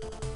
you